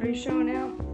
Are you showing out?